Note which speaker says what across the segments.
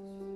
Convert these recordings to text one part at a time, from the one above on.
Speaker 1: Jesus.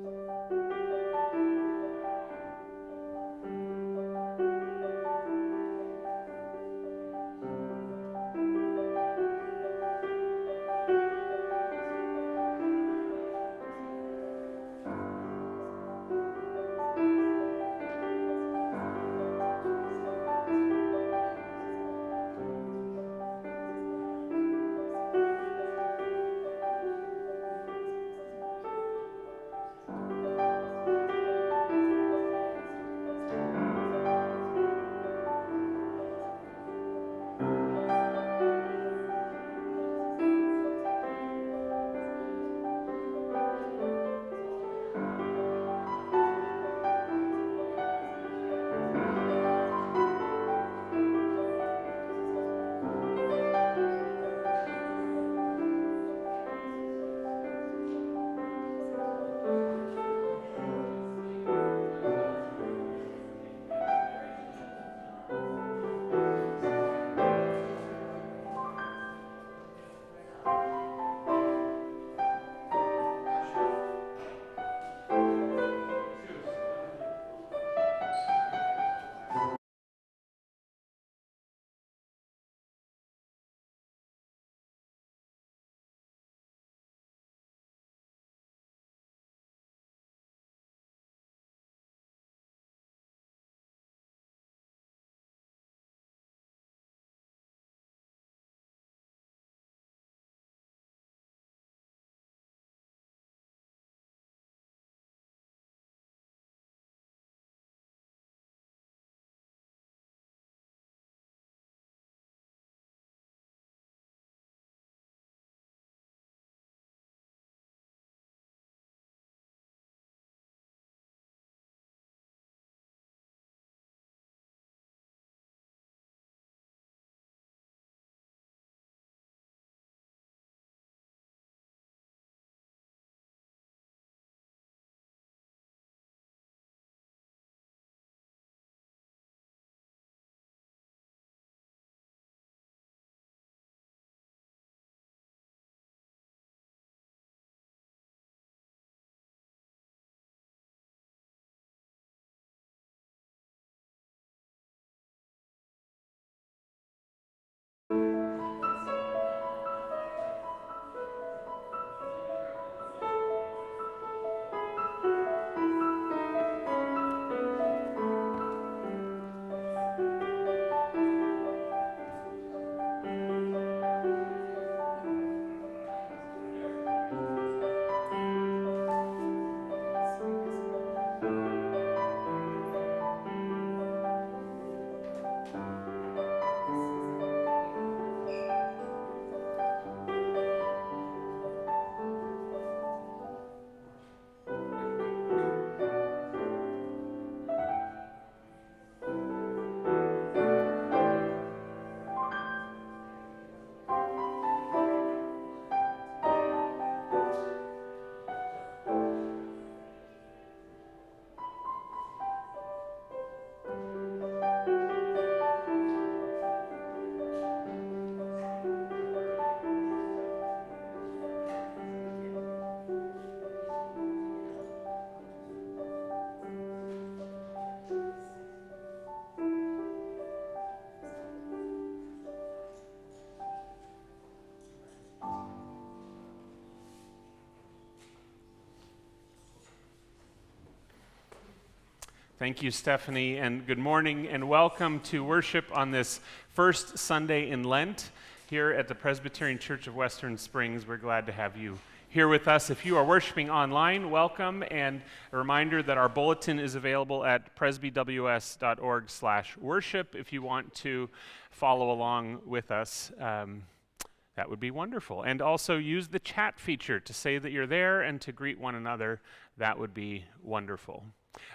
Speaker 1: Thank you, Stephanie, and good morning and welcome to worship on this first Sunday in Lent here at the Presbyterian Church of Western Springs. We're glad to have you here with us. If you are worshiping online, welcome, and a reminder that our bulletin is available at presbyws.org/worship. If you want to follow along with us. Um, that would be wonderful. And also use the chat feature to say that you're there and to greet one another. That would be wonderful.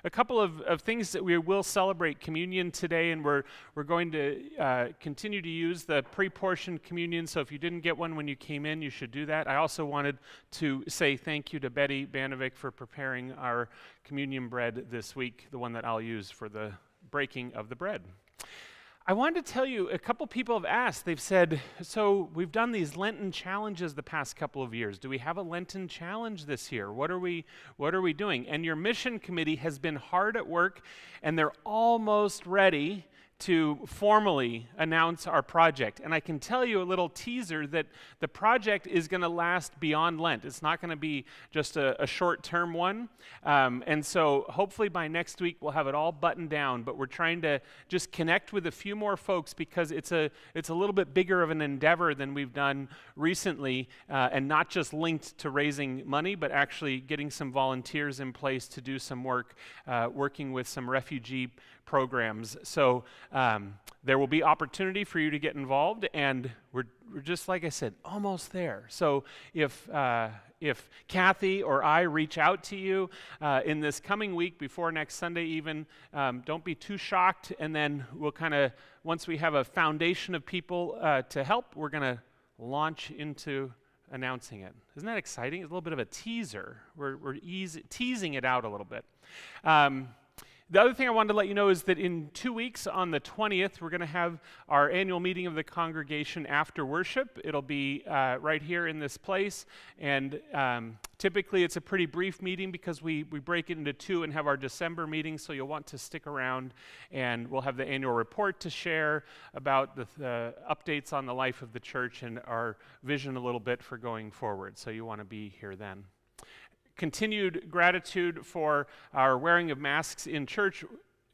Speaker 1: A couple of, of things that we will celebrate communion today, and we're, we're going to uh, continue to use the pre portioned communion. So if you didn't get one when you came in, you should do that. I also wanted to say thank you to Betty Banovic for preparing our communion bread this week, the one that I'll use for the breaking of the bread. I wanted to tell you, a couple people have asked. They've said, So we've done these Lenten challenges the past couple of years. Do we have a Lenten challenge this year? What are we, what are we doing? And your mission committee has been hard at work, and they're almost ready to formally announce our project. And I can tell you a little teaser that the project is going to last beyond Lent. It's not going to be just a, a short term one. Um, and so hopefully by next week we'll have it all buttoned down. But we're trying to just connect with a few more folks because it's a, it's a little bit bigger of an endeavor than we've done recently uh, and not just linked to raising money, but actually getting some volunteers in place to do some work, uh, working with some refugee programs. So um, there will be opportunity for you to get involved, and we're, we're just like I said, almost there. So if uh, if Kathy or I reach out to you uh, in this coming week before next Sunday, even um, don't be too shocked. And then we'll kind of once we have a foundation of people uh, to help, we're going to launch into announcing it. Isn't that exciting? It's a little bit of a teaser. We're, we're easy, teasing it out a little bit. Um, the other thing I wanted to let you know is that in two weeks, on the 20th, we're going to have our annual meeting of the congregation after worship. It'll be uh, right here in this place. And um, typically, it's a pretty brief meeting because we, we break it into two and have our December meeting. So you'll want to stick around, and we'll have the annual report to share about the, the updates on the life of the church and our vision a little bit for going forward. So you want to be here then continued gratitude for our wearing of masks in church.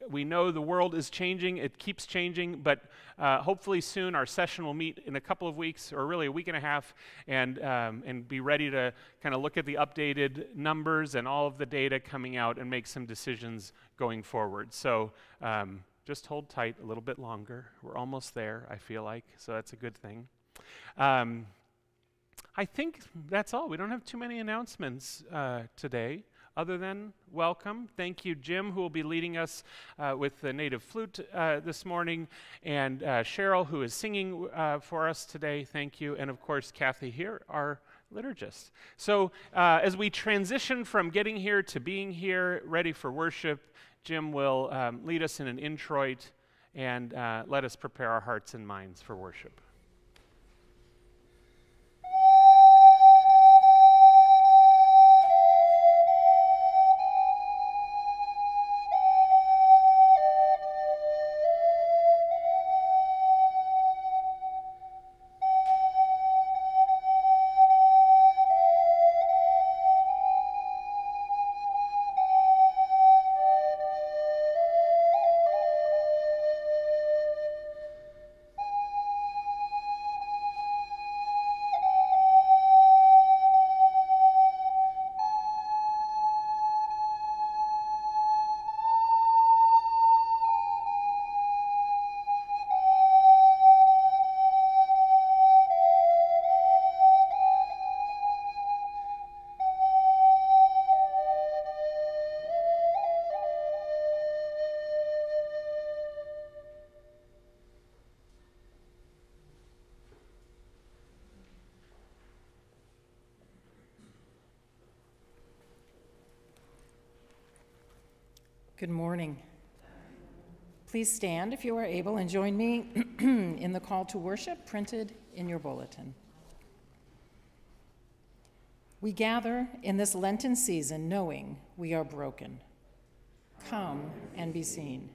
Speaker 1: We know the world is changing, it keeps changing, but uh, hopefully soon our session will meet in a couple of weeks or really a week and a half and, um, and be ready to kind of look at the updated numbers and all of the data coming out and make some decisions going forward. So um, just hold tight a little bit longer. We're almost there, I feel like, so that's a good thing. Um, I think that's all. We don't have too many announcements uh, today, other than welcome. Thank you, Jim, who will be leading us uh, with the native flute uh, this morning, and uh, Cheryl, who is singing uh, for us today. Thank you. And of course, Kathy here, our liturgist. So, uh, as we transition from getting here to being here, ready for worship, Jim will um, lead us in an introit and let us prepare our hearts and minds for worship.
Speaker 2: Good morning. Please stand if you are able and join me in the call to worship printed in your bulletin. We gather in this Lenten season knowing we are broken. Come and be seen.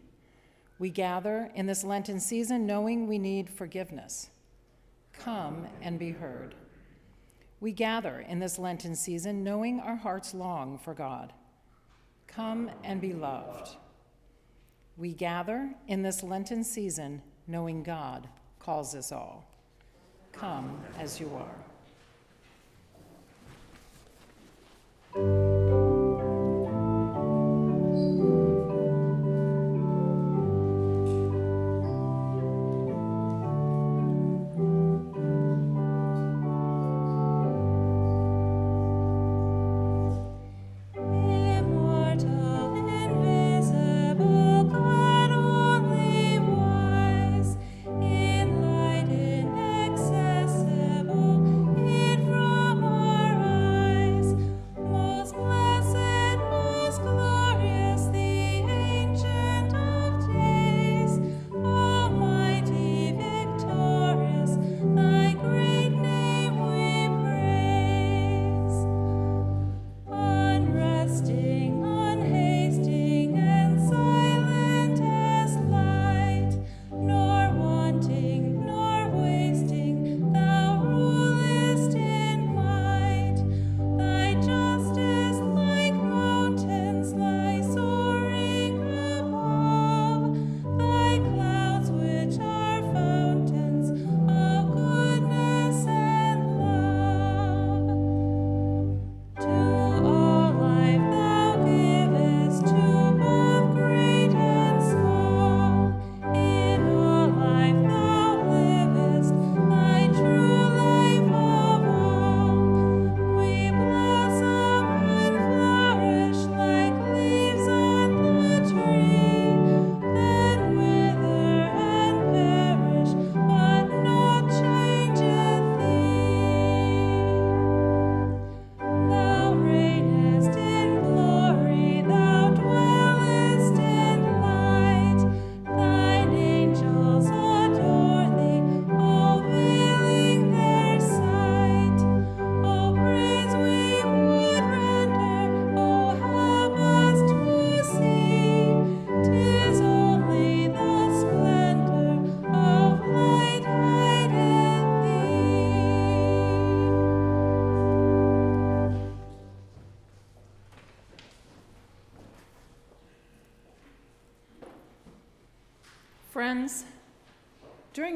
Speaker 2: We gather in this Lenten season knowing we need forgiveness. Come and be heard. We gather in this Lenten season knowing our hearts long for God. Come and be loved. We gather in this Lenten season knowing God calls us all. Come as you are.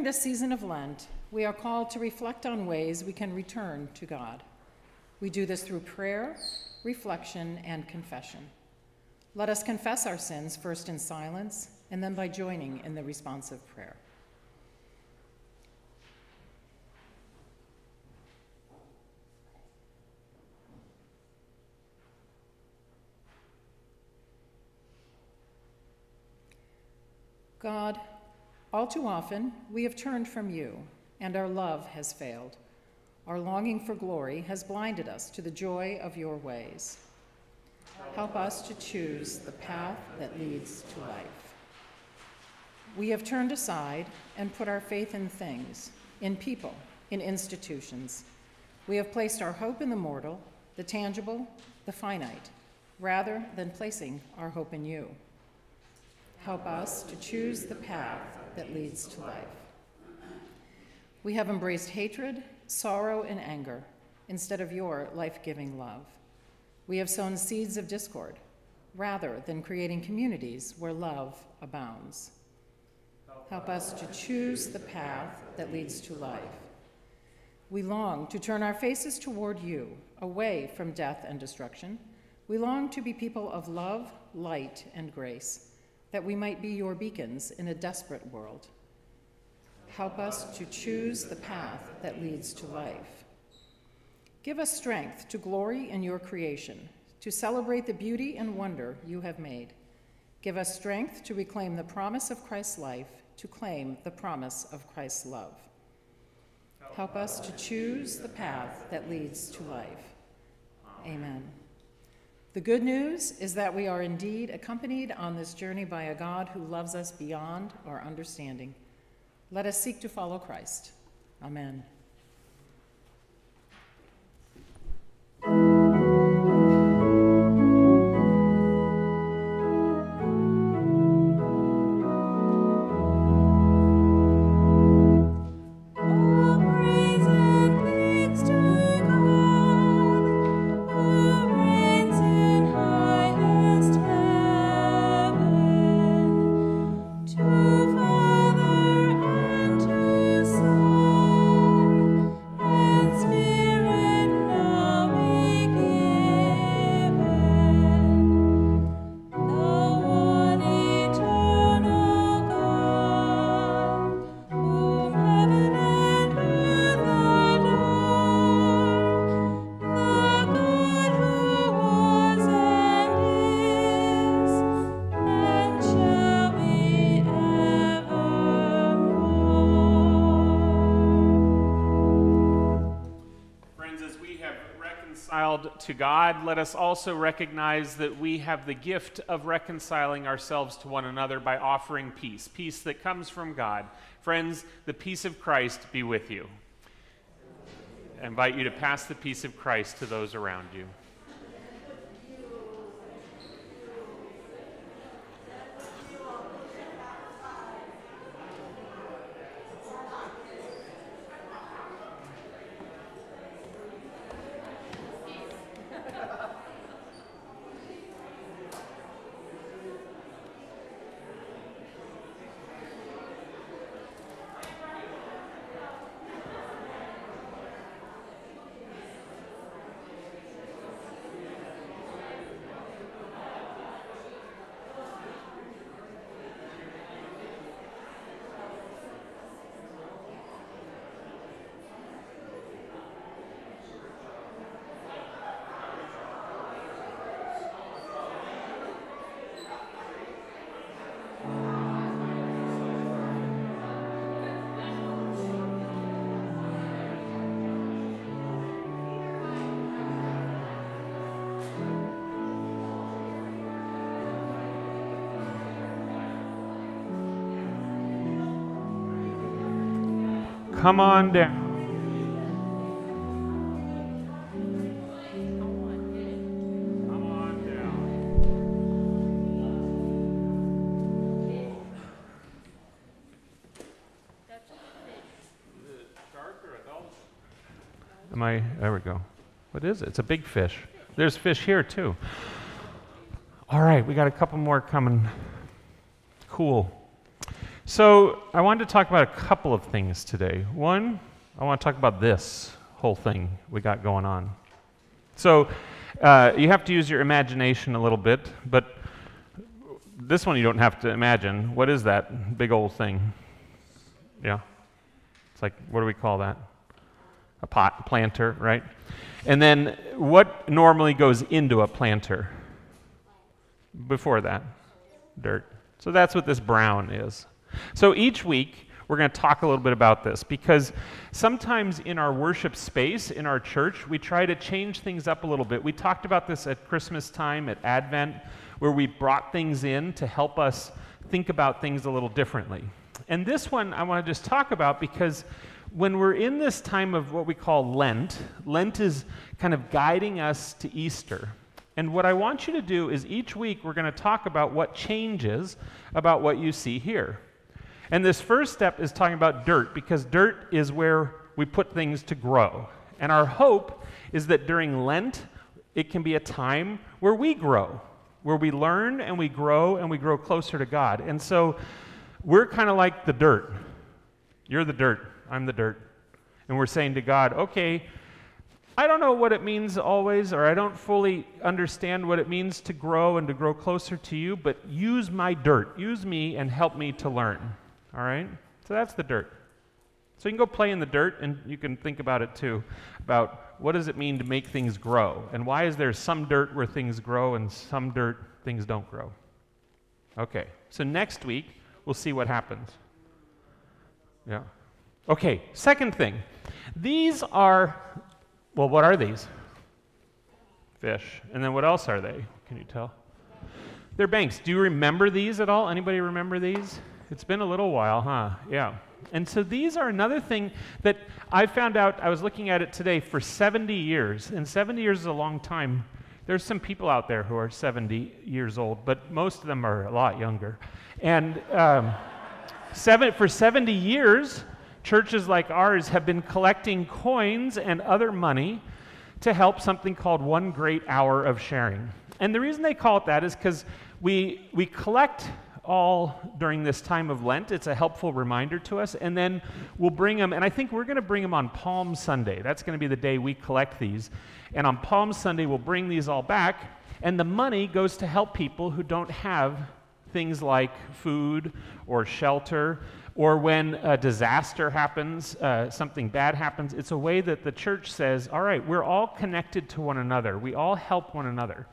Speaker 2: This season of Lent, we are called to reflect on ways we can return to God. We do this through prayer, reflection, and confession. Let us confess our sins first in silence and then by joining in the responsive prayer. God, all too often we have turned from you, and our love has failed. Our longing for glory has blinded us to the joy of your ways. Help us to choose the path that leads to life. We have turned aside and put our faith in things, in people, in institutions. We have placed our hope in the mortal, the tangible, the finite, rather than placing our hope in you. Help us to choose the path that leads to life. We have embraced hatred, sorrow, and anger instead of your life giving love. We have sown seeds of discord rather than creating communities where love abounds. Help us to choose the path that leads to life. We long to turn our faces toward you, away from death and destruction. We long to be people of love, light, and grace that we might be your beacons in a desperate world. Help us to choose the path that leads to life. Give us strength to glory in your creation, to celebrate the beauty and wonder you have made. Give us strength to reclaim the promise of Christ's life, to claim the promise of Christ's love. Help us to choose the path that leads to life. Amen. The good news is that we are indeed accompanied on this journey by a God who loves us beyond our understanding. Let us seek to follow Christ. Amen.
Speaker 1: To God, let us also recognize that we have the gift of reconciling ourselves to one another by offering peace, peace that comes from God. Friends, the peace of Christ be with you. I invite you to pass the peace of Christ to those around you. Come on down. Come on down. Am I? There we go. What is it? It's a big fish. There's fish here too. All right, we got a couple more coming. Cool. So, I wanted to talk about a couple of things today. One, I want to talk about this whole thing we got going on. So, uh, you have to use your imagination a little bit, but this one you don't have to imagine. What is that big old thing? Yeah. It's like, what do we call that? A pot planter, right? And then what normally goes into a planter? Before that, dirt. So that's what this brown is. So each week, we're going to talk a little bit about this because sometimes in our worship space, in our church, we try to change things up a little bit. We talked about this at Christmas time, at Advent, where we brought things in to help us think about things a little differently. And this one I want to just talk about because when we're in this time of what we call Lent, Lent is kind of guiding us to Easter. And what I want you to do is each week we're going to talk about what changes about what you see here. And this first step is talking about dirt because dirt is where we put things to grow. And our hope is that during Lent, it can be a time where we grow, where we learn and we grow and we grow closer to God. And so we're kind of like the dirt. You're the dirt. I'm the dirt. And we're saying to God, okay, I don't know what it means always, or I don't fully understand what it means to grow and to grow closer to you, but use my dirt. Use me and help me to learn. All right? So that's the dirt. So you can go play in the dirt and you can think about it too about what does it mean to make things grow? And why is there some dirt where things grow and some dirt things don't grow? Okay. So next week we'll see what happens. Yeah. Okay, second thing. These are, well, what are these? Fish. And then what else are they? Can you tell? They're banks. Do you remember these at all? Anybody remember these? It's been a little while, huh? Yeah. And so these are another thing that I found out, I was looking at it today, for 70 years. And 70 years is a long time. There's some people out there who are 70 years old, but most of them are a lot younger. And um, seven, for 70 years, churches like ours have been collecting coins and other money to help something called One Great Hour of Sharing. And the reason they call it that is because we, we collect all during this time of Lent. It's a helpful reminder to us. And then we'll bring them, and I think we're going to bring them on Palm Sunday. That's going to be the day we collect these. And on Palm Sunday, we'll bring these all back, and the money goes to help people who don't have things like food or shelter or when a disaster happens, uh, something bad happens, it's a way that the church says, all right, we're all connected to one another. We all help one another.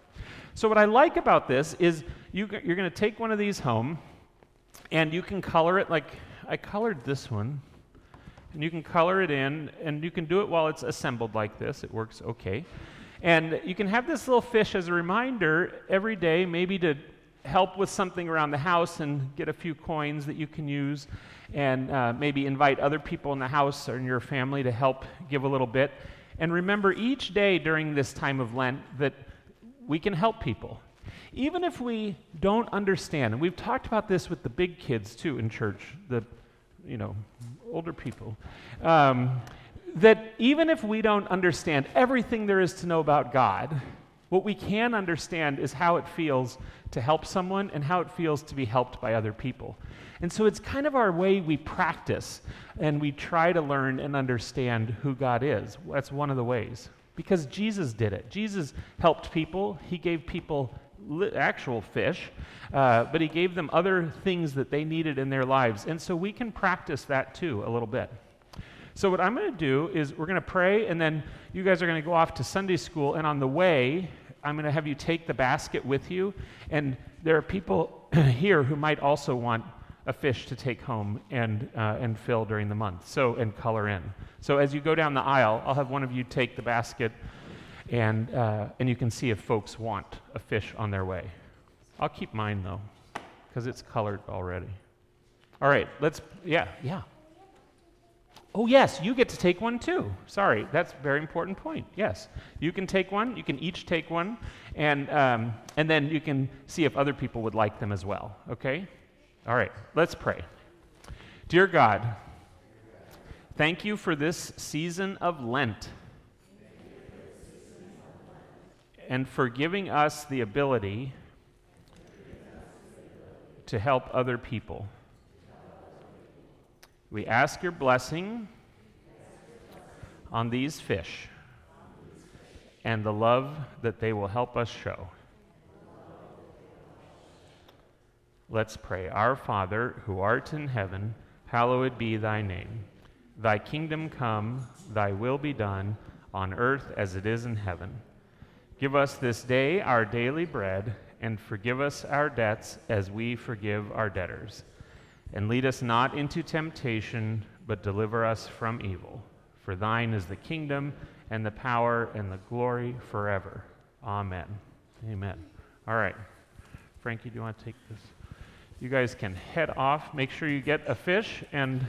Speaker 1: So, what I like about this is you, you're going to take one of these home and you can color it like I colored this one. And you can color it in, and you can do it while it's assembled like this. It works okay. And you can have this little fish as a reminder every day, maybe to help with something around the house and get a few coins that you can use and uh, maybe invite other people in the house or in your family to help give a little bit. And remember each day during this time of Lent that we can help people. Even if we don't understand, and we've talked about this with the big kids too in church, the you know older people, um, that even if we don't understand everything there is to know about God, what we can understand is how it feels to help someone and how it feels to be helped by other people. And so it's kind of our way we practice and we try to learn and understand who God is. That's one of the ways. Because Jesus did it. Jesus helped people, He gave people actual fish, uh, but He gave them other things that they needed in their lives. And so we can practice that too a little bit. So, what I'm going to do is we're going to pray, and then you guys are going to go off to Sunday school. And on the way, I'm going to have you take the basket with you. And there are people here who might also want a fish to take home and, uh, and fill during the month, so, and color in. So as you go down the aisle, I'll have one of you take the basket, and, uh, and you can see if folks want a fish on their way. I'll keep mine, though, because it's colored already. All right, let's, yeah, yeah. Oh, yes, you get to take one too. Sorry, that's a very important point. Yes, you can take one, you can each take one, and, um, and then you can see if other people would like them as well, okay? All right, let's pray. Dear God, thank you for this season of Lent and for giving us the ability to help other people.
Speaker 3: We ask your blessing on these fish and the love that they will help us show. Let's pray. Our Father, who art in heaven, hallowed be thy name. Thy kingdom come, thy will be done, on earth as it is in heaven. Give us this day our daily bread, and forgive us our debts as we forgive our debtors. And lead us not into temptation, but deliver us from evil. For thine is the kingdom, and the power, and the glory forever. Amen. Amen. All right. Frankie, do you want to take this? You guys can head off. Make sure you get a fish and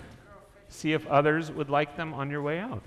Speaker 3: see if others would like them on your way out.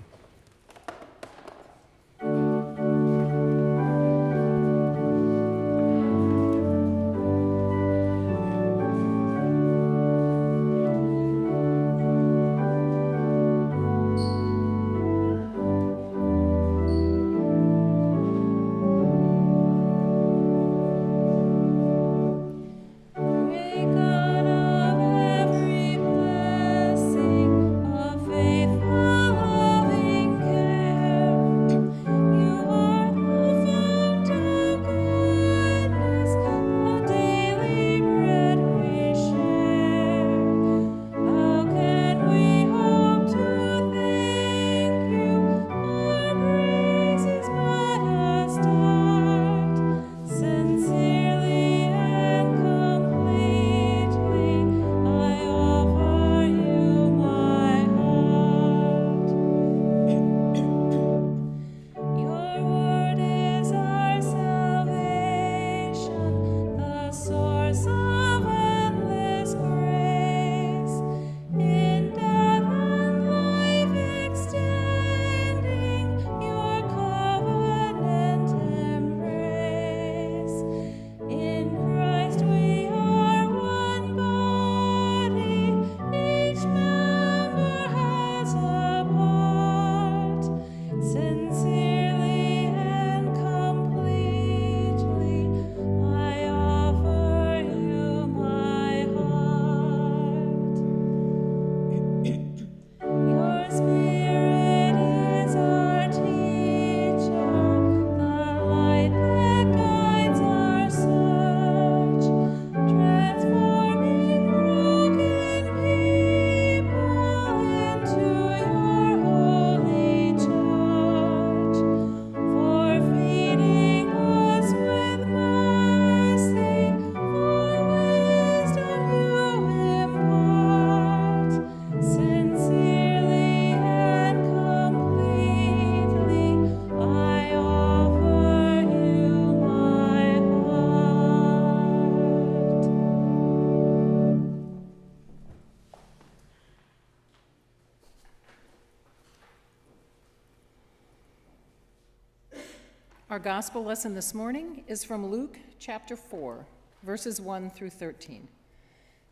Speaker 2: Our gospel lesson this morning is from Luke chapter 4, verses 1 through 13.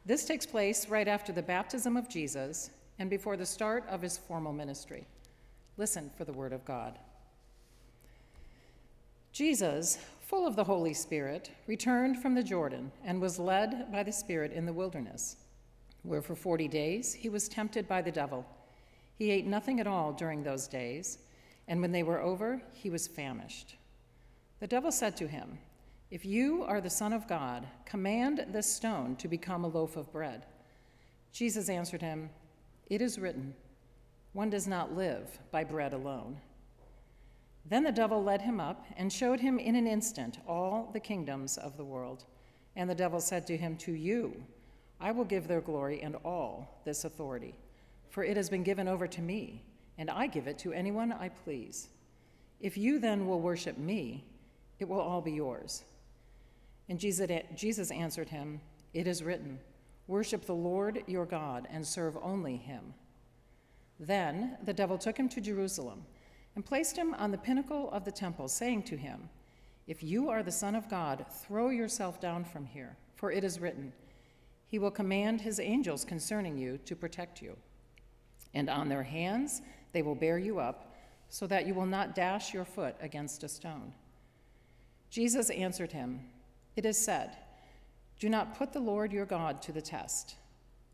Speaker 2: This takes place right after the baptism of Jesus and before the start of his formal ministry. Listen for the word of God. Jesus, full of the Holy Spirit, returned from the Jordan and was led by the Spirit in the wilderness, where for 40 days he was tempted by the devil. He ate nothing at all during those days, and when they were over, he was famished. The devil said to him, If you are the Son of God, command this stone to become a loaf of bread. Jesus answered him, It is written, One does not live by bread alone. Then the devil led him up and showed him in an instant all the kingdoms of the world. And the devil said to him, To you I will give their glory and all this authority, for it has been given over to me, and I give it to anyone I please. If you then will worship me, it will all be yours. And Jesus answered him, It is written, Worship the Lord your God and serve only him. Then the devil took him to Jerusalem and placed him on the pinnacle of the temple, saying to him, If you are the Son of God, throw yourself down from here, for it is written, He will command His angels concerning you to protect you. And on their hands they will bear you up, so that you will not dash your foot against a stone. Jesus answered him, It is said, Do not put the Lord your God to the test.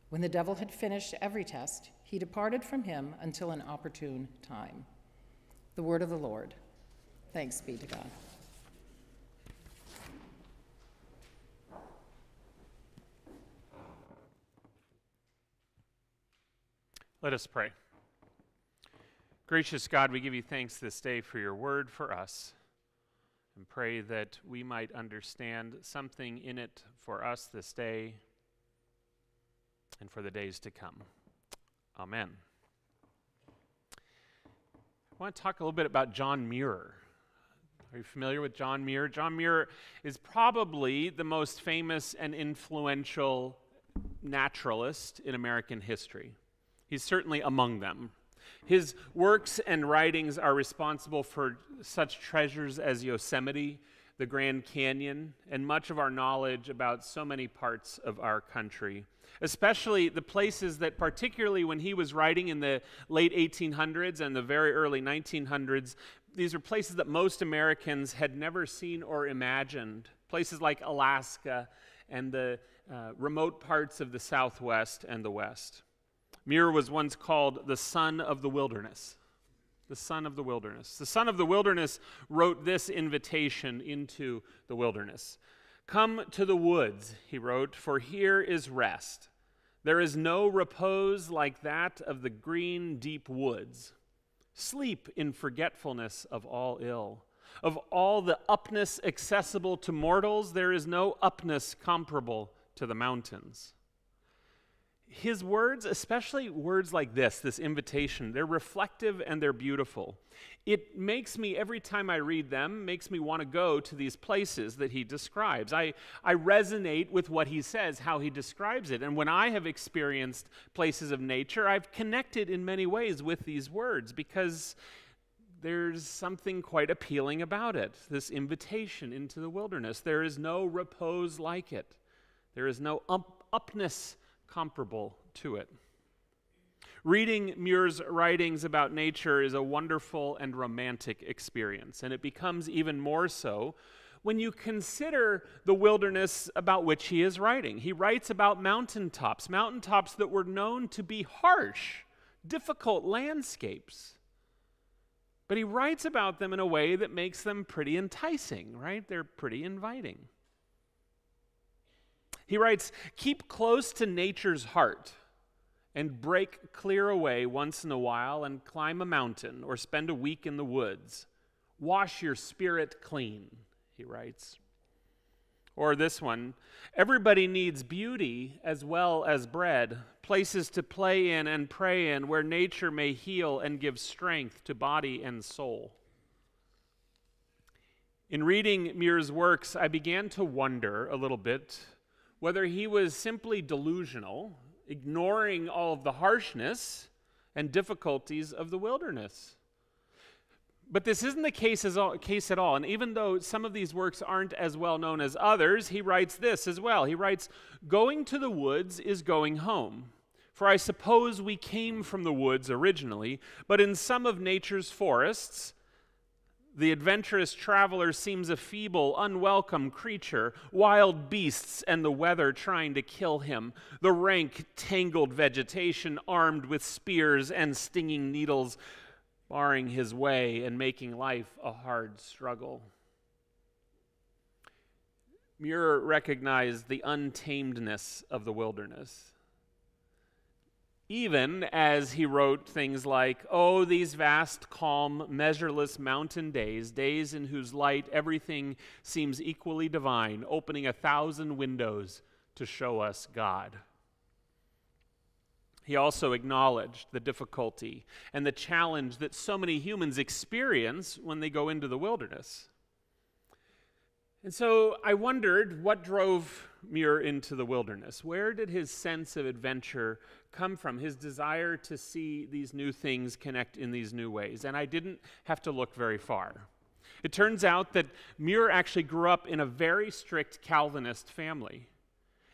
Speaker 2: When the devil had finished every test, he departed from him until an opportune time. The word of the Lord. Thanks be to God.
Speaker 1: Let us pray. Gracious God, we give you thanks this day for your word for us and pray that we might understand something in it for us this day and for the days to come. Amen. I want to talk a little bit about John Muir. Are you familiar with John Muir? John Muir is probably the most famous and influential naturalist in American history. He's certainly among them. His works and writings are responsible for such treasures as Yosemite, the Grand Canyon, and much of our knowledge about so many parts of our country especially the places that, particularly when he was writing in the late 1800s and the very early 1900s, these are places that most Americans had never seen or imagined. Places like Alaska and the uh, remote parts of the Southwest and the West. Muir was once called the son of the wilderness. The son of the wilderness. The son of the wilderness wrote this invitation into the wilderness Come to the woods, he wrote, for here is rest. There is no repose like that of the green, deep woods. Sleep in forgetfulness of all ill. Of all the upness accessible to mortals, there is no upness comparable to the mountains his words, especially words like this, this invitation, they're reflective and they're beautiful. It makes me, every time I read them, makes me want to go to these places that he describes. I, I resonate with what he says, how he describes it. And when I have experienced places of nature, I've connected in many ways with these words because there's something quite appealing about it this invitation into the wilderness. There is no repose like it, there is no up, upness comparable to it. Reading Muir's writings about nature is a wonderful and romantic experience, and it becomes even more so when you consider the wilderness about which he is writing. He writes about mountaintops, mountaintops that were known to be harsh, difficult landscapes. But he writes about them in a way that makes them pretty enticing, right? They're pretty inviting. He writes, Keep close to nature's heart and break clear away once in a while and climb a mountain or spend a week in the woods. Wash your spirit clean, he writes. Or this one everybody needs beauty as well as bread, places to play in and pray in where nature may heal and give strength to body and soul. In reading Muir's works, I began to wonder a little bit whether he was simply delusional, ignoring all of the harshness and difficulties of the wilderness. But this isn't the case, as all, case at all. And even though some of these works aren't as well known as others, he writes this as well. He writes, Going to the woods is going home. For I suppose we came from the woods originally, but in some of nature's forests, the adventurous traveler seems a feeble, unwelcome creature, wild beasts and the weather trying to kill him, the rank, tangled vegetation armed with spears and stinging needles, barring his way and making life a hard struggle. Muir recognized the untamedness of the wilderness even as he wrote things like, Oh, these vast, calm, measureless mountain days, days in whose light everything seems equally divine, opening a thousand windows to show us God. He also acknowledged the difficulty and the challenge that so many humans experience when they go into the wilderness. And so I wondered what drove Muir into the wilderness. Where did his sense of adventure come from? His desire to see these new things connect in these new ways. And I didn't have to look very far. It turns out that Muir actually grew up in a very strict Calvinist family.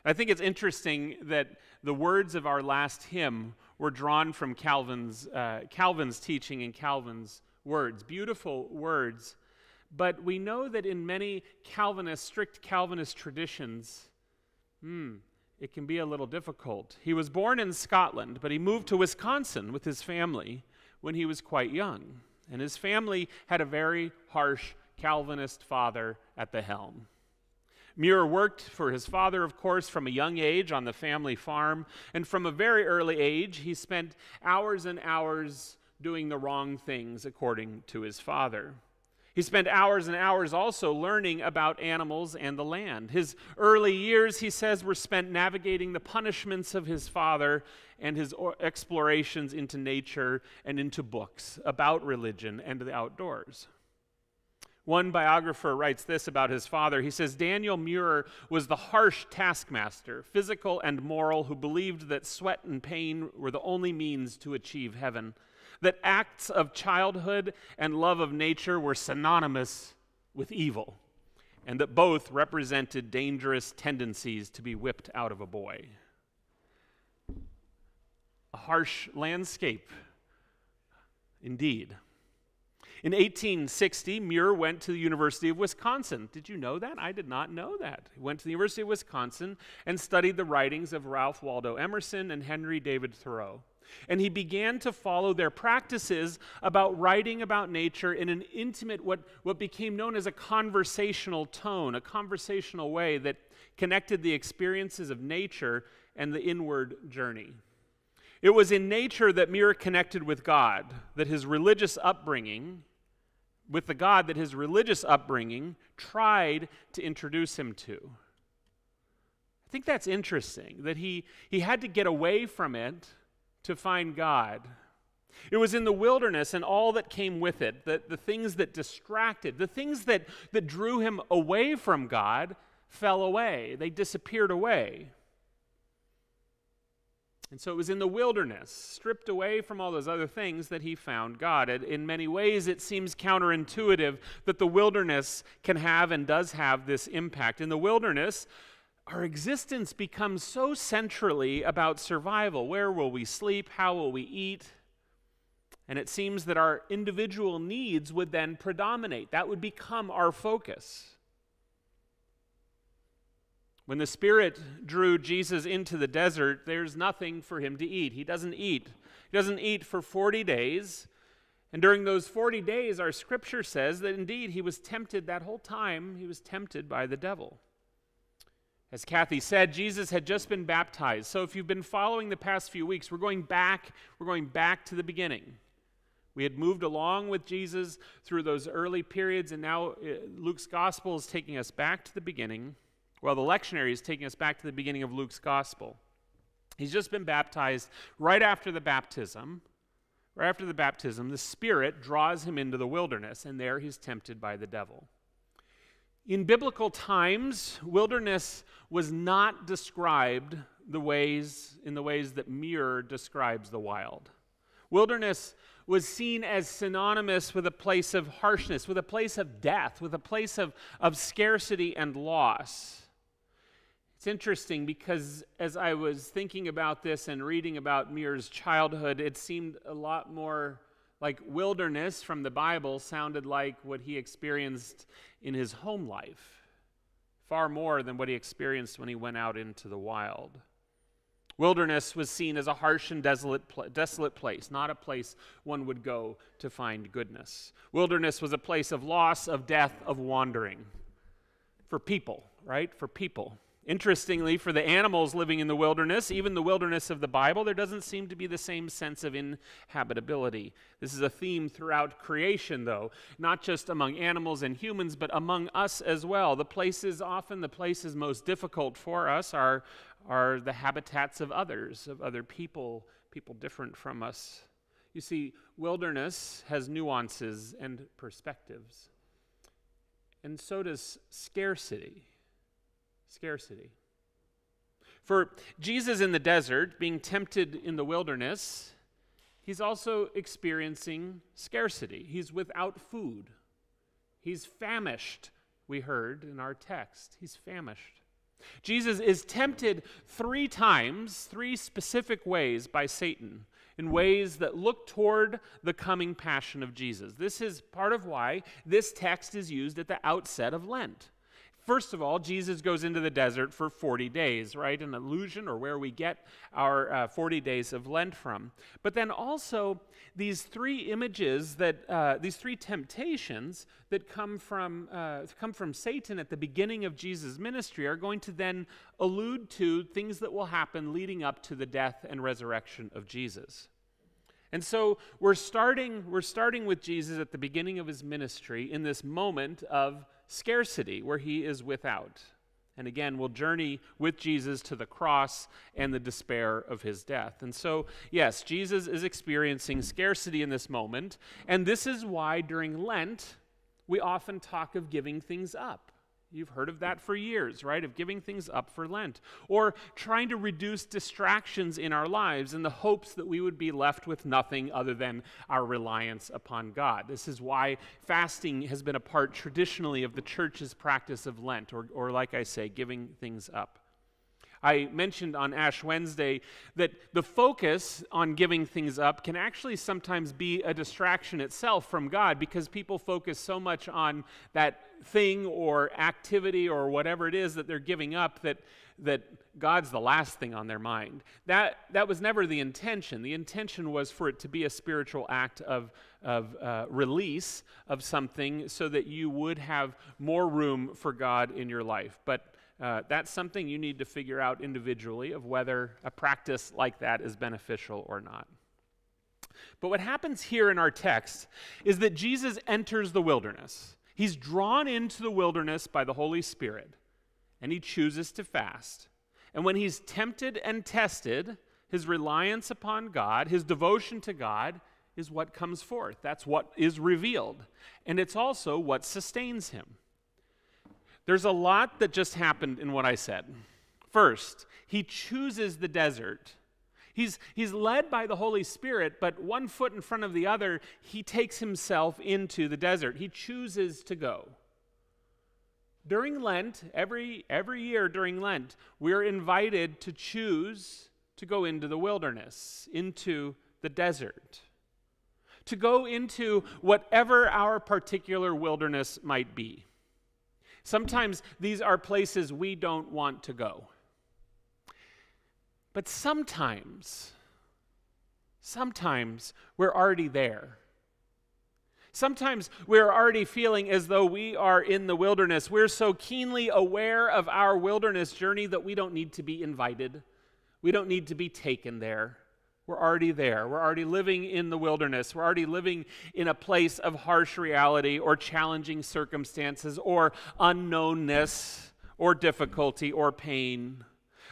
Speaker 1: I think it's interesting that the words of our last hymn were drawn from Calvin's, uh, Calvin's teaching and Calvin's words. Beautiful words but we know that in many Calvinist, strict Calvinist traditions, hmm, it can be a little difficult. He was born in Scotland, but he moved to Wisconsin with his family when he was quite young. And his family had a very harsh Calvinist father at the helm. Muir worked for his father, of course, from a young age on the family farm, and from a very early age, he spent hours and hours doing the wrong things according to his father. He spent hours and hours also learning about animals and the land. His early years, he says, were spent navigating the punishments of his father and his explorations into nature and into books about religion and the outdoors. One biographer writes this about his father. He says Daniel Muir was the harsh taskmaster, physical and moral, who believed that sweat and pain were the only means to achieve heaven, that acts of childhood and love of nature were synonymous with evil, and that both represented dangerous tendencies to be whipped out of a boy. A harsh landscape, indeed. In 1860, Muir went to the University of Wisconsin. Did you know that? I did not know that. He went to the University of Wisconsin and studied the writings of Ralph Waldo Emerson and Henry David Thoreau. And he began to follow their practices about writing about nature in an intimate, what, what became known as a conversational tone, a conversational way that connected the experiences of nature and the inward journey. It was in nature that Muir connected with God, that his religious upbringing, with the God that his religious upbringing tried to introduce him to. I think that's interesting that he, he had to get away from it to find God. It was in the wilderness and all that came with it, the, the things that distracted, the things that, that drew him away from God fell away, they disappeared away. And so it was in the wilderness, stripped away from all those other things, that he found God. In many ways, it seems counterintuitive that the wilderness can have and does have this impact. In the wilderness, our existence becomes so centrally about survival. Where will we sleep? How will we eat? And it seems that our individual needs would then predominate. That would become our focus. When the Spirit drew Jesus into the desert, there's nothing for him to eat. He doesn't eat. He doesn't eat for 40 days. And during those 40 days, our scripture says that indeed he was tempted that whole time, he was tempted by the devil. As Kathy said, Jesus had just been baptized. So if you've been following the past few weeks, we're going back, we're going back to the beginning. We had moved along with Jesus through those early periods, and now uh, Luke's gospel is taking us back to the beginning. Well, the lectionary is taking us back to the beginning of Luke's gospel. He's just been baptized right after the baptism. Right after the baptism, the Spirit draws him into the wilderness, and there he's tempted by the devil. In biblical times, wilderness was not described the ways in the ways that Muir describes the wild. Wilderness was seen as synonymous with a place of harshness, with a place of death, with a place of, of scarcity and loss. It's interesting because as I was thinking about this and reading about Muir's childhood, it seemed a lot more like wilderness from the Bible sounded like what he experienced in his home life, far more than what he experienced when he went out into the wild. Wilderness was seen as a harsh and desolate, desolate place, not a place one would go to find goodness. Wilderness was a place of loss, of death, of wandering. For people, right? For people. Interestingly, for the animals living in the wilderness, even the wilderness of the Bible, there doesn't seem to be the same sense of inhabitability. This is a theme throughout creation, though, not just among animals and humans, but among us as well. The places, often the places most difficult for us, are, are the habitats of others, of other people, people different from us. You see, wilderness has nuances and perspectives, and so does scarcity scarcity. For Jesus in the desert, being tempted in the wilderness, he's also experiencing scarcity. He's without food. He's famished, we heard in our text. He's famished. Jesus is tempted three times, three specific ways by Satan, in ways that look toward the coming passion of Jesus. This is part of why this text is used at the outset of Lent First of all, Jesus goes into the desert for 40 days, right? An allusion or where we get our uh, 40 days of Lent from. But then also, these three images that, uh, these three temptations that come from, uh, come from Satan at the beginning of Jesus' ministry are going to then allude to things that will happen leading up to the death and resurrection of Jesus. And so we're starting, we're starting with Jesus at the beginning of his ministry in this moment of scarcity where he is without. And again, we'll journey with Jesus to the cross and the despair of his death. And so, yes, Jesus is experiencing scarcity in this moment. And this is why during Lent, we often talk of giving things up. You've heard of that for years, right? Of giving things up for Lent. Or trying to reduce distractions in our lives in the hopes that we would be left with nothing other than our reliance upon God. This is why fasting has been a part traditionally of the church's practice of Lent, or, or like I say, giving things up. I mentioned on Ash Wednesday that the focus on giving things up can actually sometimes be a distraction itself from God because people focus so much on that thing or activity or whatever it is that they're giving up that, that God's the last thing on their mind. That, that was never the intention. The intention was for it to be a spiritual act of, of uh, release of something so that you would have more room for God in your life. But uh, that's something you need to figure out individually of whether a practice like that is beneficial or not. But what happens here in our text is that Jesus enters the wilderness. He's drawn into the wilderness by the Holy Spirit, and he chooses to fast. And when he's tempted and tested, his reliance upon God, his devotion to God, is what comes forth. That's what is revealed. And it's also what sustains him. There's a lot that just happened in what I said. First, he chooses the desert. He's, he's led by the Holy Spirit, but one foot in front of the other, he takes himself into the desert. He chooses to go. During Lent, every, every year during Lent, we're invited to choose to go into the wilderness, into the desert, to go into whatever our particular wilderness might be. Sometimes these are places we don't want to go. But sometimes, sometimes we're already there. Sometimes we're already feeling as though we are in the wilderness. We're so keenly aware of our wilderness journey that we don't need to be invited. We don't need to be taken there. We're already there. We're already living in the wilderness. We're already living in a place of harsh reality or challenging circumstances or unknownness or difficulty or pain.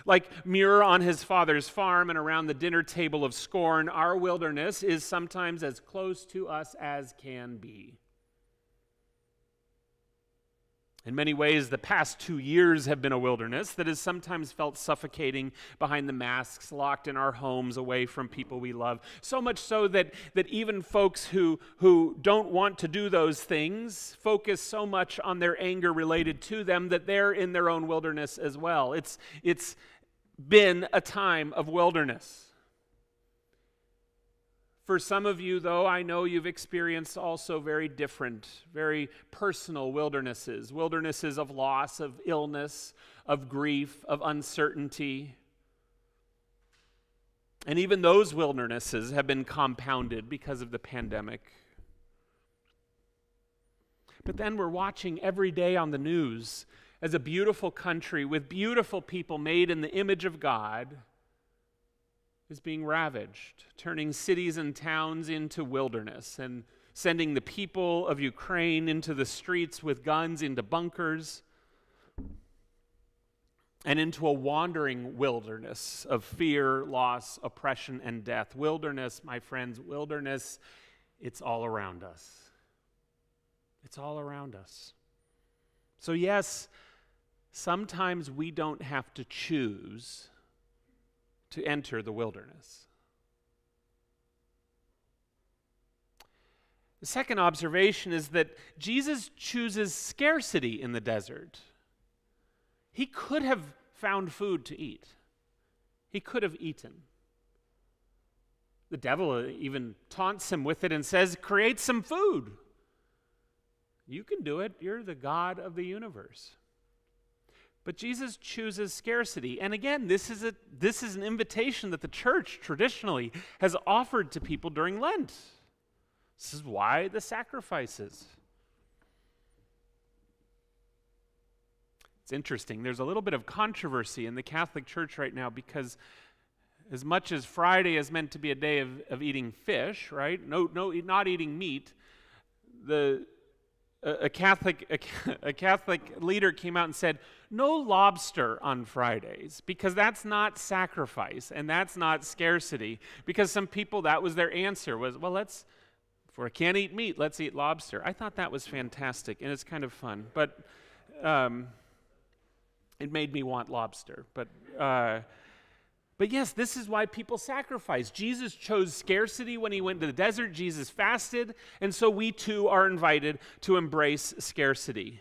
Speaker 1: Like Muir on his father's farm and around the dinner table of scorn, our wilderness is sometimes as close to us as can be. In many ways, the past two years have been a wilderness that has sometimes felt suffocating behind the masks, locked in our homes, away from people we love. So much so that, that even folks who, who don't want to do those things focus so much on their anger related to them that they're in their own wilderness as well. It's, it's been a time of wilderness. For some of you, though, I know you've experienced also very different, very personal wildernesses wildernesses of loss, of illness, of grief, of uncertainty. And even those wildernesses have been compounded because of the pandemic. But then we're watching every day on the news as a beautiful country with beautiful people made in the image of God is being ravaged, turning cities and towns into wilderness and sending the people of Ukraine into the streets with guns, into bunkers, and into a wandering wilderness of fear, loss, oppression, and death. Wilderness, my friends, wilderness, it's all around us. It's all around us. So, yes, sometimes we don't have to choose to enter the wilderness. The second observation is that Jesus chooses scarcity in the desert. He could have found food to eat, he could have eaten. The devil even taunts him with it and says, Create some food. You can do it. You're the God of the universe. But Jesus chooses scarcity. And again, this is, a, this is an invitation that the church traditionally has offered to people during Lent. This is why the sacrifices. It's interesting. There's a little bit of controversy in the Catholic Church right now because, as much as Friday is meant to be a day of, of eating fish, right? No, no, not eating meat, the a, Catholic, a, a, Catholic leader came out and said, no lobster on Fridays, because that's not sacrifice and that's not scarcity. Because some people, that was their answer was, well, let's, if we can't eat meat, let's eat lobster. I thought that was fantastic and it's kind of fun. But um, it made me want lobster. But uh, but yes, this is why people sacrifice. Jesus chose scarcity when he went to the desert. Jesus fasted. And so we too are invited to embrace scarcity.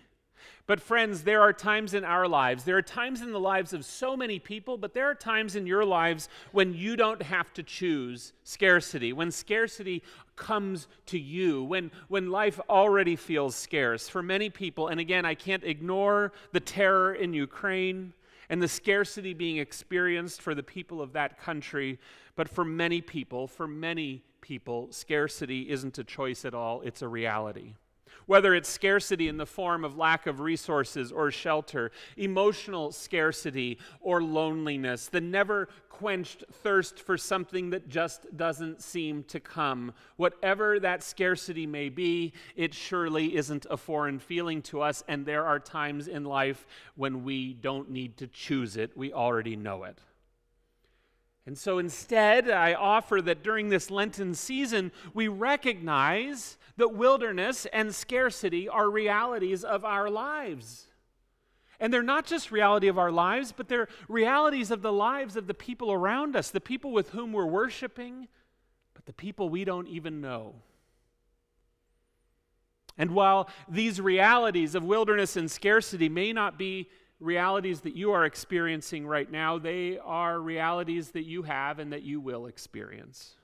Speaker 1: But, friends, there are times in our lives, there are times in the lives of so many people, but there are times in your lives when you don't have to choose scarcity, when scarcity comes to you, when, when life already feels scarce. For many people, and again, I can't ignore the terror in Ukraine and the scarcity being experienced for the people of that country. But for many people, for many people, scarcity isn't a choice at all, it's a reality whether it's scarcity in the form of lack of resources or shelter, emotional scarcity or loneliness, the never quenched thirst for something that just doesn't seem to come. Whatever that scarcity may be, it surely isn't a foreign feeling to us, and there are times in life when we don't need to choose it, we already know it. And so instead, I offer that during this Lenten season, we recognize that wilderness and scarcity are realities of our lives. And they're not just reality of our lives, but they're realities of the lives of the people around us, the people with whom we're worshiping, but the people we don't even know. And while these realities of wilderness and scarcity may not be realities that you are experiencing right now, they are realities that you have and that you will experience.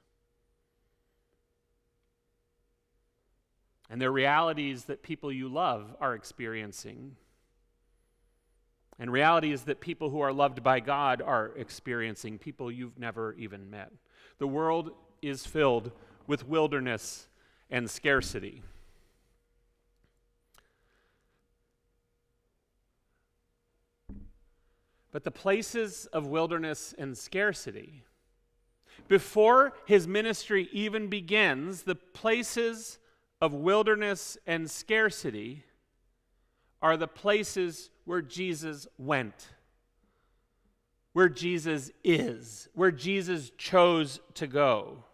Speaker 1: And they're realities that people you love are experiencing. And realities that people who are loved by God are experiencing, people you've never even met. The world is filled with wilderness and scarcity. But the places of wilderness and scarcity. Before his ministry even begins, the places of wilderness and scarcity are the places where Jesus went, where Jesus is, where Jesus chose to go.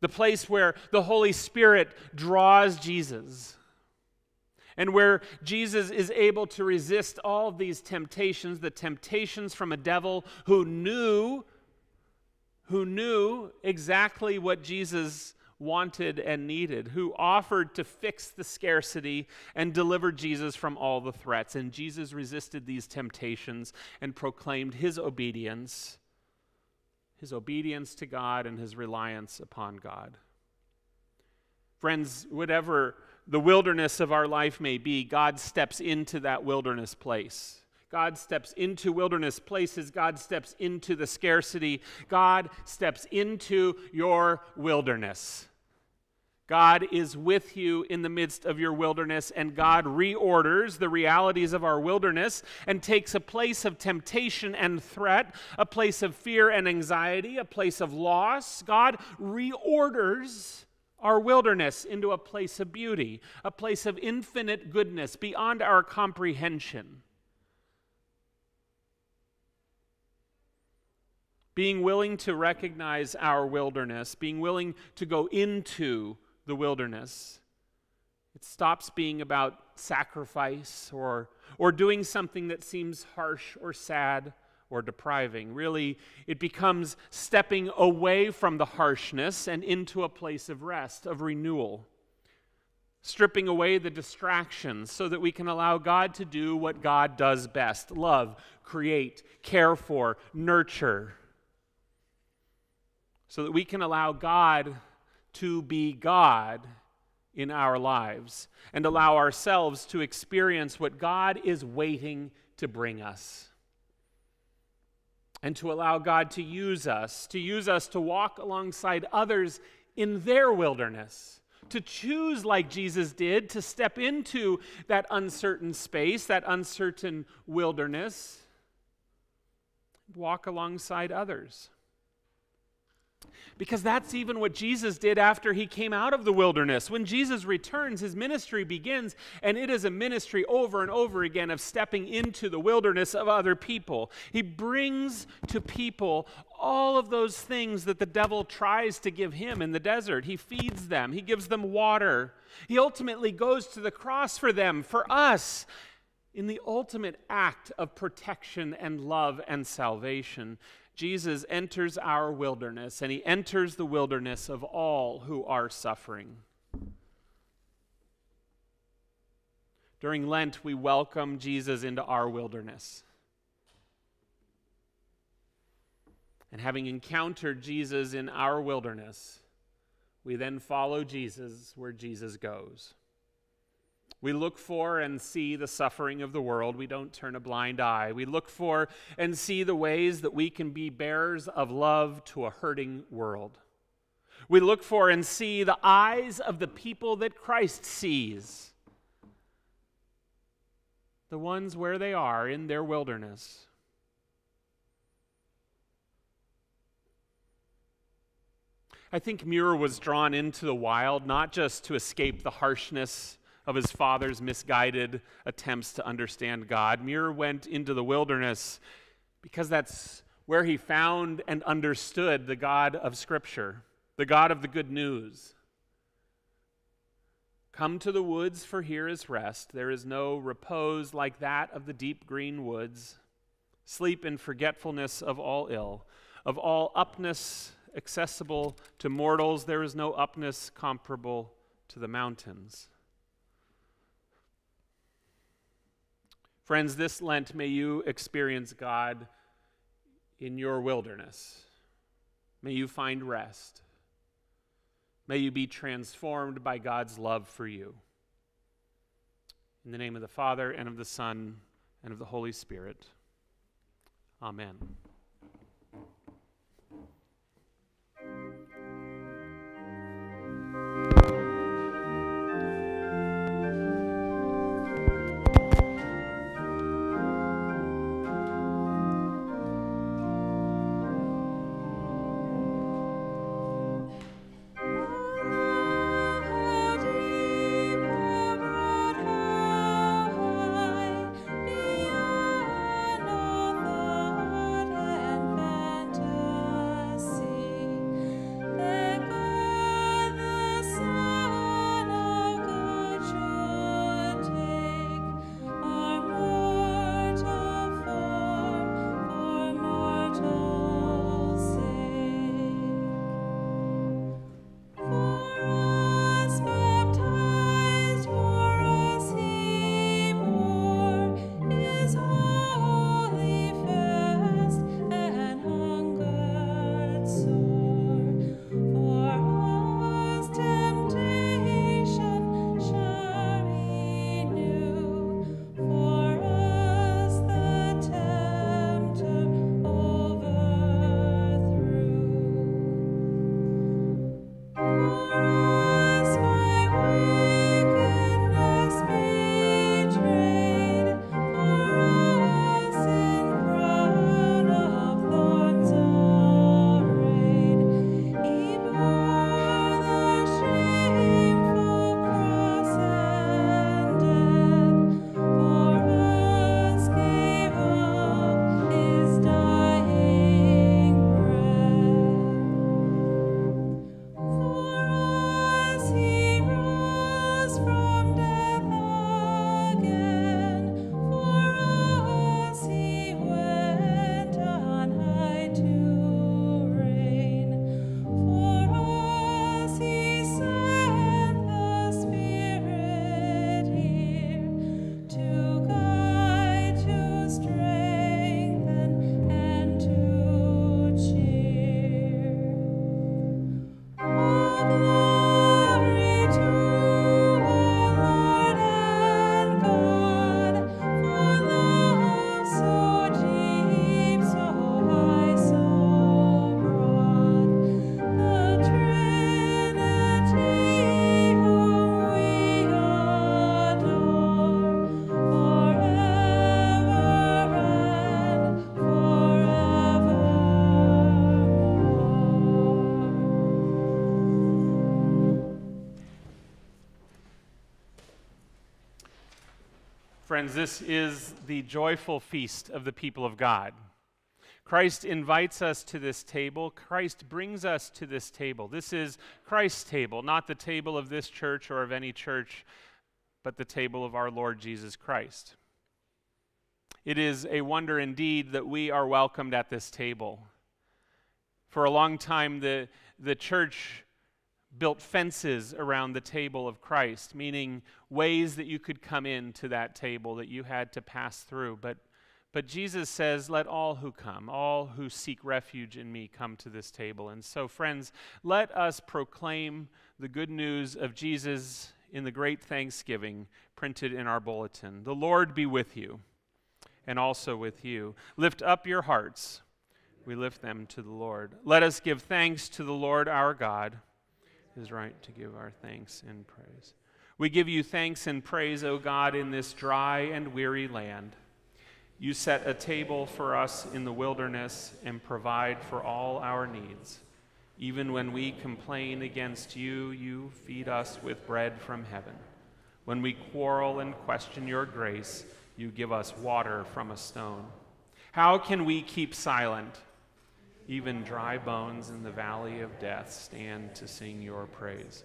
Speaker 1: The place where the Holy Spirit draws Jesus and where Jesus is able to resist all of these temptations, the temptations from a devil who knew who knew exactly what Jesus wanted and needed, who offered to fix the scarcity and deliver Jesus from all the threats. And Jesus resisted these temptations and proclaimed his obedience, his obedience to God and his reliance upon God. Friends, whatever the wilderness of our life may be, God steps into that wilderness place. God steps into wilderness places. God steps into the scarcity. God steps into your wilderness. God is with you in the midst of your wilderness, and God reorders the realities of our wilderness and takes a place of temptation and threat, a place of fear and anxiety, a place of loss. God reorders our wilderness into a place of beauty, a place of infinite goodness beyond our comprehension. Being willing to recognize our wilderness, being willing to go into the wilderness, it stops being about sacrifice or, or doing something that seems harsh or sad or depriving. Really, it becomes stepping away from the harshness and into a place of rest, of renewal. Stripping away the distractions so that we can allow God to do what God does best love, create, care for, nurture. So that we can allow God to be God in our lives and allow ourselves to experience what God is waiting to bring us. And to allow God to use us, to use us to walk alongside others in their wilderness, to choose like Jesus did, to step into that uncertain space, that uncertain wilderness, walk alongside others. Because that's even what Jesus did after he came out of the wilderness. When Jesus returns, his ministry begins, and it is a ministry over and over again of stepping into the wilderness of other people. He brings to people all of those things that the devil tries to give him in the desert. He feeds them, he gives them water. He ultimately goes to the cross for them, for us in the ultimate act of protection and love and salvation. Jesus enters our wilderness, and he enters the wilderness of all who are suffering. During Lent, we welcome Jesus into our wilderness. And having encountered Jesus in our wilderness, we then follow Jesus where Jesus goes. We look for and see the suffering of the world. We don't turn a blind eye. We look for and see the ways that we can be bearers of love to a hurting world. We look for and see the eyes of the people that Christ sees, the ones where they are in their wilderness. I think Muir was drawn into the wild not just to escape the harshness of his father's misguided attempts to understand God. Muir went into the wilderness because that's where he found and understood the God of Scripture, the God of the good news. Come to the woods, for here is rest. There is no repose like that of the deep green woods. Sleep in forgetfulness of all ill, of all upness accessible to mortals. There is no upness comparable to the mountains. Friends, this Lent, may you experience God in your wilderness. May you find rest. May you be transformed by God's love for you. In the name of the Father, and of the Son, and of the Holy Spirit. Amen. Friends, this is the joyful feast of the people of God. Christ invites us to this table. Christ brings us to this table. This is Christ's table, not the table of this church or of any church, but the table of our Lord Jesus Christ. It is a wonder indeed that we are welcomed at this table. For a long time, the, the church built fences around the table of Christ, meaning ways that you could come into that table that you had to pass through. But, but Jesus says, Let all who come, all who seek refuge in me, come to this table. And so, friends, let us proclaim the good news of Jesus in the great thanksgiving printed in our bulletin. The Lord be with you, and also with you. Lift up your hearts. We lift them to the Lord. Let us give thanks to the Lord our God is right to give our thanks and praise. We give you thanks and praise, O God, in this dry and weary land. You set a table for us in the wilderness and provide for all our needs. Even when we complain against you, you feed us with bread from heaven. When we quarrel and question your grace, you give us water from a stone. How can we keep silent? Even dry bones in the valley of death stand to sing your praise.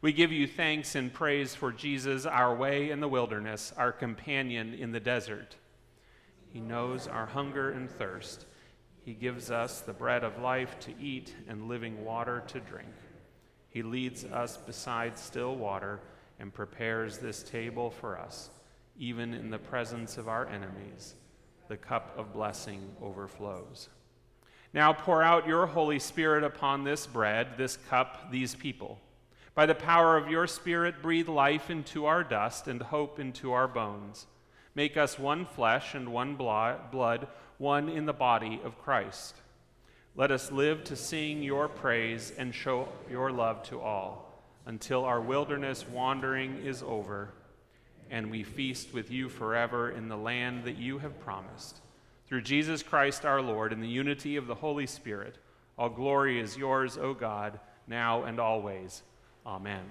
Speaker 1: We give you thanks and praise for Jesus, our way in the wilderness, our companion in the desert. He knows our hunger and thirst. He gives us the bread of life to eat and living water to drink. He leads us beside still water and prepares this table for us, even in the presence of our enemies. The cup of blessing overflows. Now pour out your Holy Spirit upon this bread, this cup, these people. By the power of your Spirit, breathe life into our dust and hope into our bones. Make us one flesh and one blood, one in the body of Christ. Let us live to sing your praise and show your love to all, until our wilderness wandering is over and we feast with you forever in the land that you have promised. Through Jesus Christ our Lord, in the unity of the Holy Spirit, all glory is yours, O God, now and always. Amen.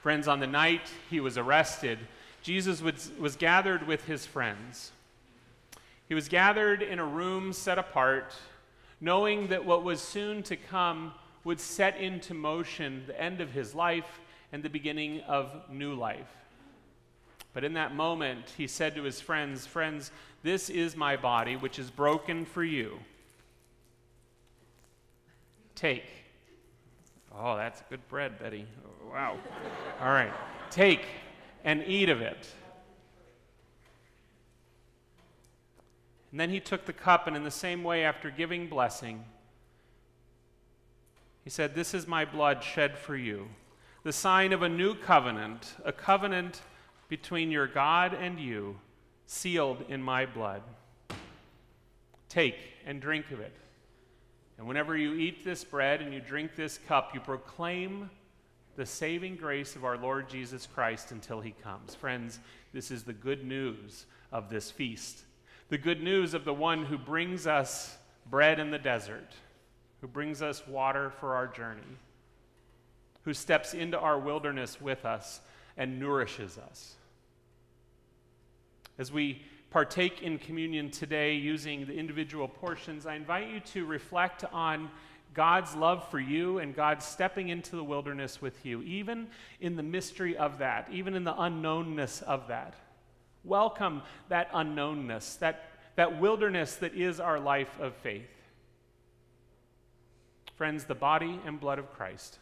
Speaker 1: Friends, on the night he was arrested, Jesus was, was gathered with his friends. He was gathered in a room set apart, knowing that what was soon to come would set into motion the end of his life and the beginning of new life. But in that moment, he said to his friends, Friends, this is my body, which is broken for you. Take. Oh, that's good bread, Betty. Oh, wow. All right. Take and eat of it. And then he took the cup, and in the same way, after giving blessing, he said, This is my blood shed for you, the sign of a new covenant, a covenant between your God and you, sealed in my blood. Take and drink of it. And whenever you eat this bread and you drink this cup, you proclaim the saving grace of our Lord Jesus Christ until he comes. Friends, this is the good news of this feast. The good news of the one who brings us bread in the desert, who brings us water for our journey, who steps into our wilderness with us and nourishes us. As we partake in communion today using the individual portions, I invite you to reflect on God's love for you and God stepping into the wilderness with you, even in the mystery of that, even in the unknownness of that. Welcome that unknownness, that, that wilderness that is our life of faith. Friends, the body and blood of Christ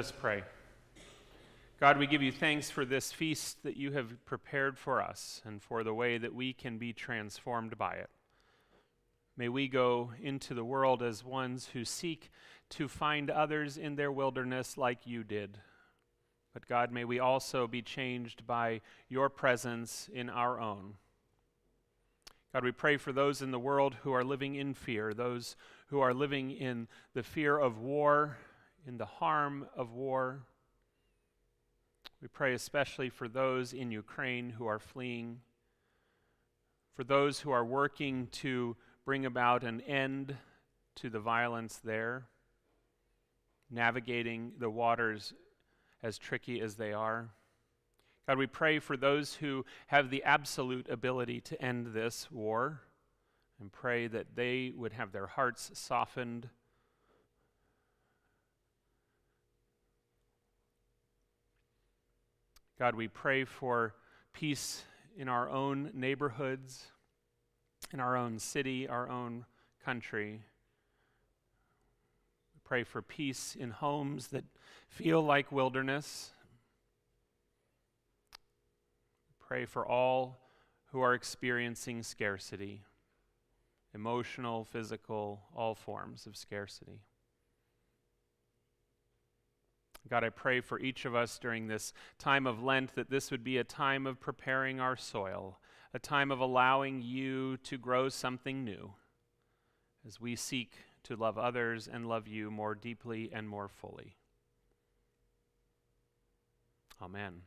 Speaker 1: us pray. God, we give you thanks for this feast that you have prepared for us and for the way that we can be transformed by it. May we go into the world as ones who seek to find others in their wilderness like you did. But God, may we also be changed by your presence in our own. God, we pray for those in the world who are living in fear, those who are living in the fear of war in the harm of war. We pray especially for those in Ukraine who are fleeing, for those who are working to bring about an end to the violence there, navigating the waters as tricky as they are. God, we pray for those who have the absolute ability to end this war and pray that they would have their hearts softened God, we pray for peace in our own neighborhoods, in our own city, our own country. We pray for peace in homes that feel like wilderness. We pray for all who are experiencing scarcity emotional, physical, all forms of scarcity. God, I pray for each of us during this time of Lent that this would be a time of preparing our soil, a time of allowing you to grow something new as we seek to love others and love you more deeply and more fully. Amen.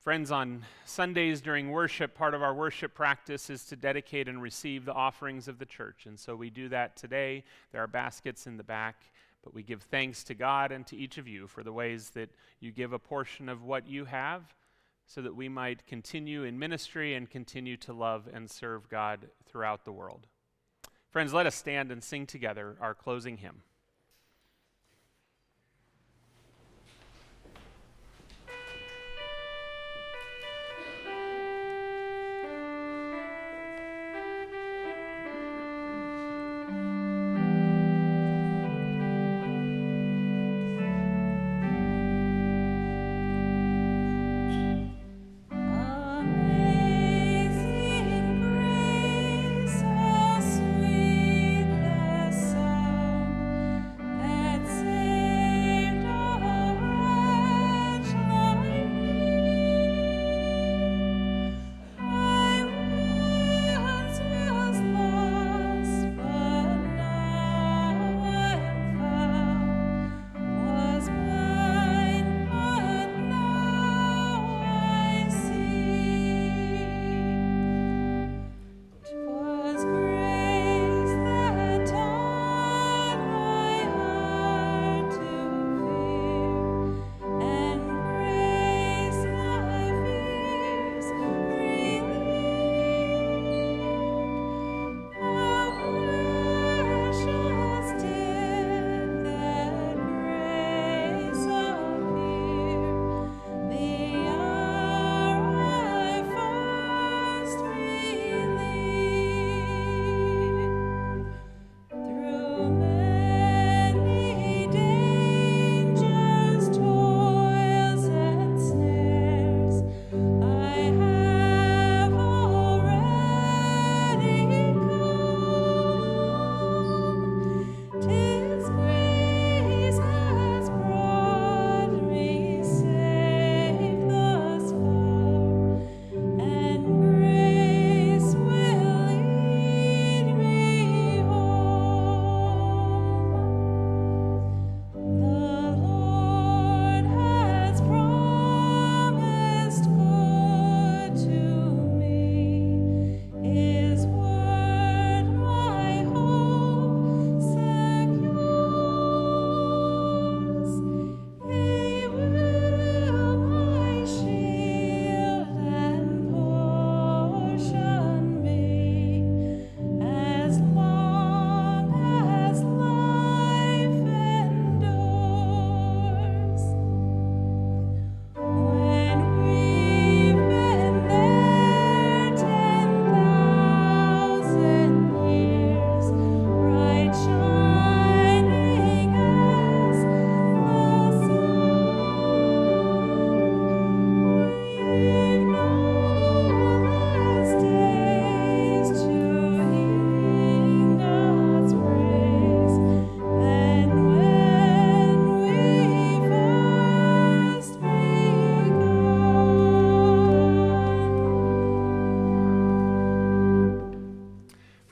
Speaker 1: Friends, on Sundays during worship, part of our worship practice is to dedicate and receive the offerings of the church. And so we do that today. There are baskets in the back. But we give thanks to God and to each of you for the ways that you give a portion of what you have so that we might continue in ministry and continue to love and serve God throughout the world. Friends, let us stand and sing together our closing hymn.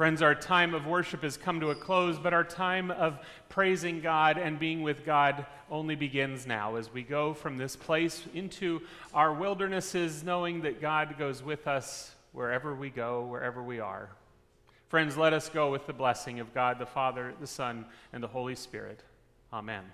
Speaker 1: Friends, our time of worship has come to a close, but our time of praising God and being with God only begins now as we go from this place into our wildernesses, knowing that God goes with us wherever we go, wherever we are. Friends, let us go with the blessing of God the Father, the Son, and the Holy Spirit. Amen.